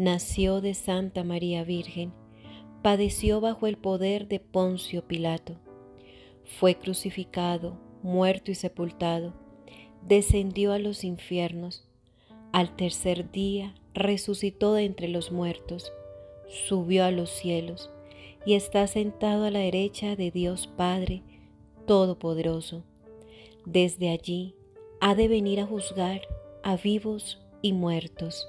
nació de Santa María Virgen, padeció bajo el poder de Poncio Pilato, fue crucificado, muerto y sepultado, descendió a los infiernos, al tercer día resucitó de entre los muertos, subió a los cielos y está sentado a la derecha de Dios Padre Todopoderoso. Desde allí ha de venir a juzgar a vivos y muertos.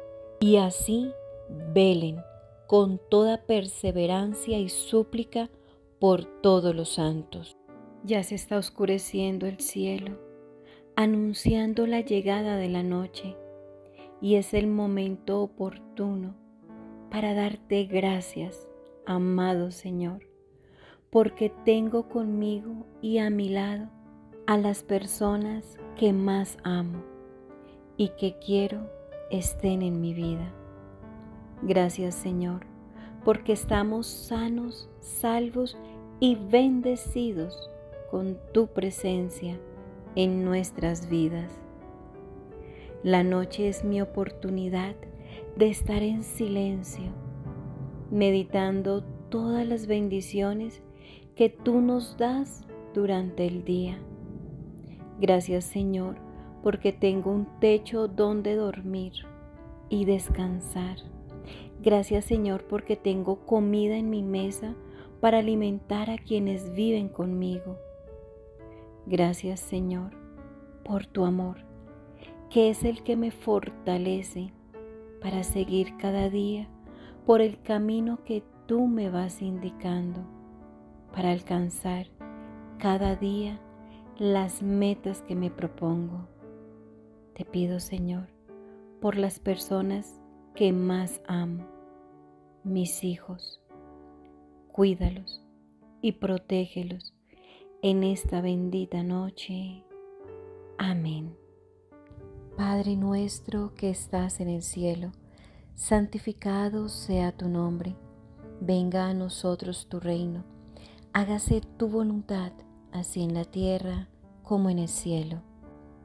Y así velen con toda perseverancia y súplica por todos los santos. Ya se está oscureciendo el cielo, anunciando la llegada de la noche, y es el momento oportuno para darte gracias, amado Señor, porque tengo conmigo y a mi lado a las personas que más amo y que quiero estén en mi vida. Gracias Señor, porque estamos sanos, salvos y bendecidos con tu presencia en nuestras vidas. La noche es mi oportunidad de estar en silencio, meditando todas las bendiciones que tú nos das durante el día. Gracias Señor, porque tengo un techo donde dormir y descansar. Gracias Señor, porque tengo comida en mi mesa para alimentar a quienes viven conmigo. Gracias Señor, por tu amor, que es el que me fortalece para seguir cada día por el camino que tú me vas indicando, para alcanzar cada día las metas que me propongo. Te pido, Señor, por las personas que más amo, mis hijos. Cuídalos y protégelos en esta bendita noche. Amén. Padre nuestro que estás en el cielo, santificado sea tu nombre, venga a nosotros tu reino, hágase tu voluntad, así en la tierra como en el cielo.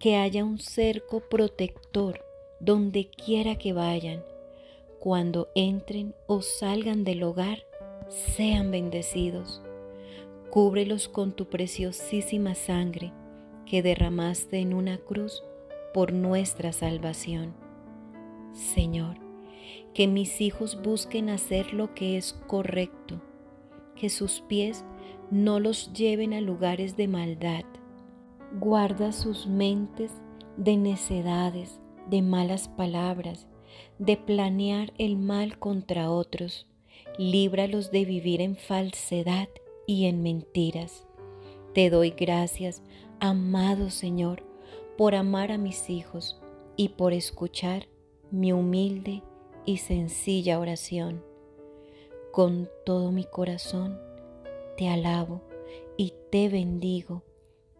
que haya un cerco protector donde quiera que vayan, cuando entren o salgan del hogar, sean bendecidos. Cúbrelos con tu preciosísima sangre que derramaste en una cruz por nuestra salvación. Señor, que mis hijos busquen hacer lo que es correcto, que sus pies no los lleven a lugares de maldad. Guarda sus mentes de necedades, de malas palabras, de planear el mal contra otros. Líbralos de vivir en falsedad y en mentiras. Te doy gracias, amado Señor, por amar a mis hijos y por escuchar mi humilde y sencilla oración. Con todo mi corazón te alabo y te bendigo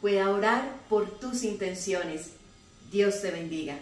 pueda orar por tus intenciones. Dios te bendiga.